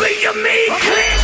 you me, click.